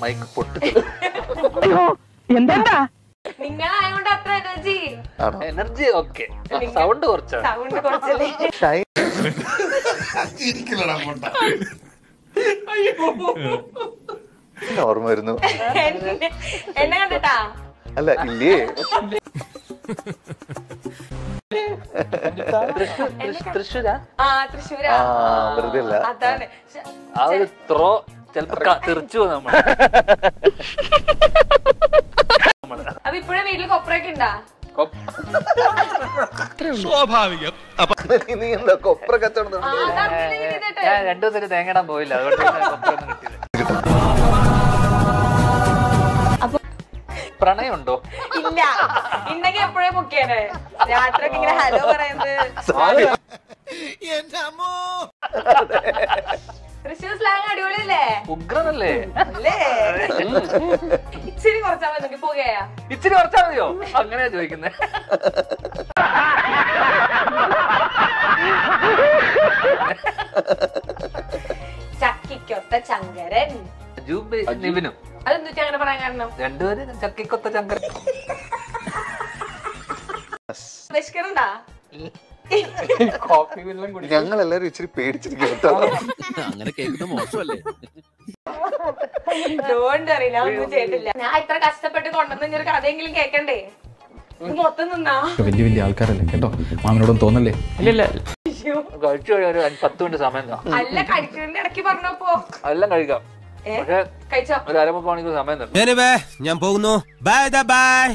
Mic പൊട്ടി. എന്താ നിങ്ങളായോണ്ട് അത്ര എനർജി എനർജി ഓക്കെ സൗണ്ട് കുറച്ചാണ് സൗണ്ട് കുറച്ചല്ലേ? ഓർമ്മ വരുന്നു. എന്നെ- എന്നെ കണ്ടിട്ടാ? അല്ല ഇല്ലേ? തൃശ്ശൂരാ? ആ തൃശ്ശൂരാ. ആ വെറുതെ അല്ല ആ ഒരു ത്രോ ചിലപ്പോ തെറിച്ചു പോകും നമ്മൾ അപ്പൊ ഇപ്പഴും വീട്ടിൽ കൊപ്രയൊക്കെ ഉണ്ടാ നീ എന്താ കൊപ്ര കച്ചവടം. ഞാൻ രണ്ടു ദിവസം തേങ്ങടാൻ പോയില്ല. അതുകൊണ്ട് പിന്നെ കൊപ്രയൊന്നും കിട്ടിയില്ല. പ്രണയം ഉണ്ടോ ഇല്ല. ഇണ്ടെങ്കിൽ എപ്പോഴേ പൊക്കിയാണ് രാത്രി ഇങ്ങനെ ഹലോ പറയുന്നത്. ഉഗ്രനല്ലേ? ഇച്ചിരി കുറച്ചാ മതി പോകുകയാ ഇച്ചിരി കുറച്ചാ മതിയോ? അങ്ങനെയാ ചോദിക്കുന്നത് ചക്കിക്കൊത്ത ചങ്കരൻ. ജൂബ് നിവിനും. അതെന്തുച്ചാ അങ്ങനെ പറയാൻ കാരണം? രണ്ടുപേരും ചക്കിക്കൊത്ത ചങ്കരൻ. വിശക്കണണ്ടാ ഞങ്ങൾ എല്ലാരും ഇച്ചിരി പേടിച്ചിരിക്കും കേട്ടോ. അങ്ങനെ കേൾക്കുന്നത് മോശമല്ലേ? അറിയില്ല ഒന്നും ചെയ്തില്ല ഞാൻ ഇത്ര കഷ്ടപ്പെട്ട് കൊണ്ടുവന്ന കഥയെങ്കിലും കേക്കണ്ടേ? ഇത് മൊത്തം നിന്നാ? വലിയ വലിയ ആൾക്കാരല്ലേ കേട്ടോ? മാമിനോടൊന്നും തോന്നല്ലേ? ഇല്ല കഴിച്ചു കഴിഞ്ഞാൽ ഒരു അഞ്ച് പത്ത് മിനിറ്റ് സമയം തരാം. അല്ല കഴിക്കുന്നതിന്റെ ഇടയ്ക്ക് പറഞ്ഞപ്പോ. എല്ലാം കഴിക്കാം. ഏ? പക്ഷെ കഴിച്ചോ? ഒരു സമയം തരും. ഞാൻ പോകുന്നു. Bye bye